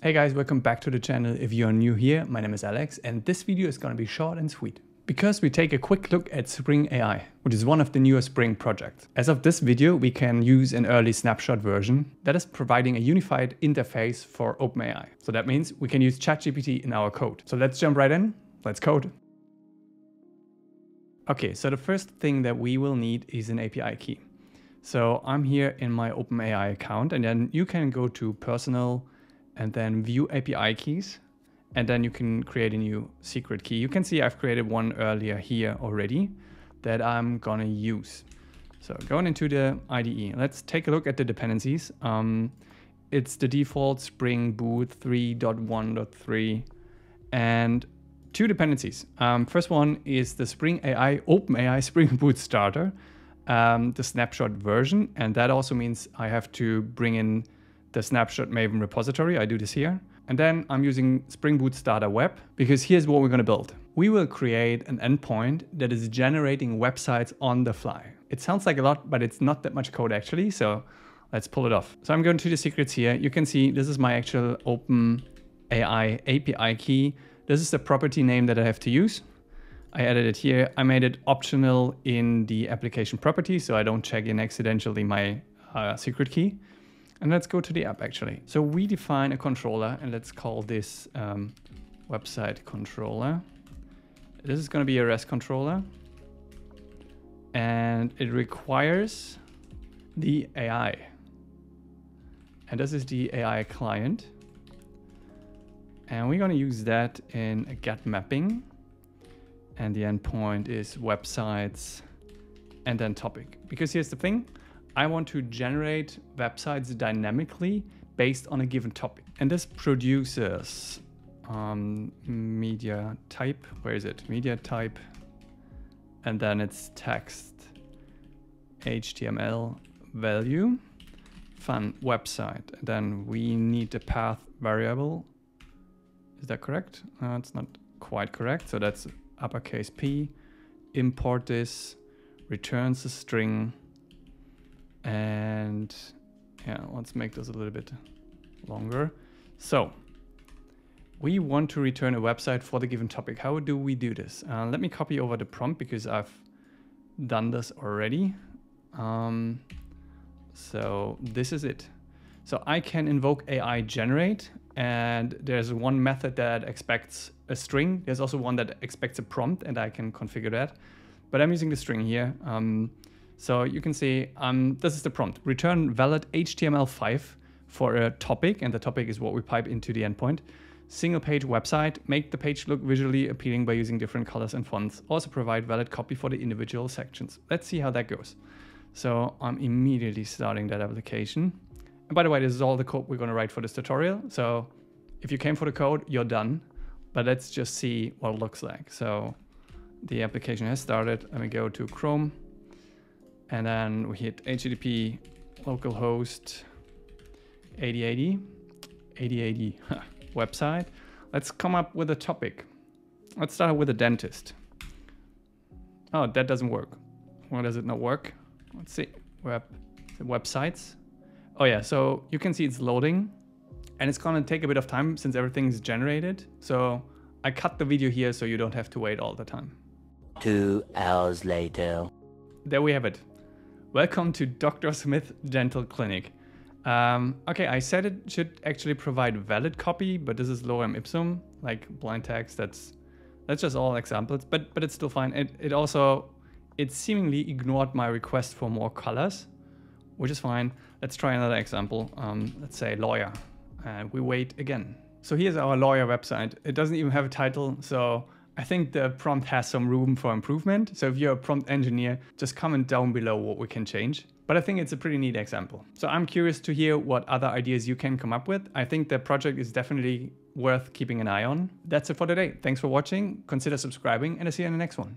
Hey guys, welcome back to the channel. If you're new here, my name is Alex and this video is going to be short and sweet. Because we take a quick look at Spring AI, which is one of the newer Spring projects. As of this video, we can use an early snapshot version that is providing a unified interface for OpenAI. So that means we can use ChatGPT in our code. So let's jump right in. Let's code. Okay, so the first thing that we will need is an API key. So I'm here in my OpenAI account and then you can go to personal and then view API keys. And then you can create a new secret key. You can see I've created one earlier here already that I'm gonna use. So going into the IDE, let's take a look at the dependencies. Um, it's the default Spring Boot 3.1.3 and two dependencies. Um, first one is the Spring AI, OpenAI Spring Boot starter, um, the snapshot version. And that also means I have to bring in the snapshot Maven repository. I do this here. And then I'm using Spring Boot Starter Web because here's what we're going to build. We will create an endpoint that is generating websites on the fly. It sounds like a lot, but it's not that much code actually. So let's pull it off. So I'm going to the secrets here. You can see this is my actual Open AI API key. This is the property name that I have to use. I added it here. I made it optional in the application property so I don't check in accidentally my uh, secret key. And let's go to the app actually. So we define a controller and let's call this um, website controller. This is going to be a REST controller and it requires the AI. And this is the AI client. And we're going to use that in a get mapping. And the endpoint is websites and then topic. Because here's the thing, I want to generate websites dynamically based on a given topic. And this produces um, media type. Where is it? Media type. And then it's text, HTML value, fun website. And then we need the path variable. Is that correct? Uh, it's not quite correct. So that's uppercase P. Import this, returns a string and yeah, let's make this a little bit longer. So we want to return a website for the given topic. How do we do this? Uh, let me copy over the prompt because I've done this already. Um, so this is it. So I can invoke AI generate and there's one method that expects a string. There's also one that expects a prompt and I can configure that. But I'm using the string here. Um, so you can see um, this is the prompt. Return valid HTML5 for a topic, and the topic is what we pipe into the endpoint. Single page website, make the page look visually appealing by using different colors and fonts. Also provide valid copy for the individual sections. Let's see how that goes. So I'm immediately starting that application. And by the way, this is all the code we're gonna write for this tutorial. So if you came for the code, you're done. But let's just see what it looks like. So the application has started. Let me go to Chrome. And then we hit HTTP localhost 8080, 8080 website. Let's come up with a topic. Let's start with a dentist. Oh, that doesn't work. Why does it not work? Let's see. Web websites. Oh yeah, so you can see it's loading and it's gonna take a bit of time since everything's generated. So I cut the video here so you don't have to wait all the time. Two hours later. There we have it. Welcome to Dr. Smith Dental Clinic. Um, okay, I said it should actually provide valid copy, but this is lorem ipsum, like blind text. That's that's just all examples, but but it's still fine. It it also it seemingly ignored my request for more colors, which is fine. Let's try another example. Um, let's say lawyer, and we wait again. So here's our lawyer website. It doesn't even have a title, so I think the prompt has some room for improvement. So if you're a prompt engineer, just comment down below what we can change. But I think it's a pretty neat example. So I'm curious to hear what other ideas you can come up with. I think the project is definitely worth keeping an eye on. That's it for today. Thanks for watching. Consider subscribing and I'll see you in the next one.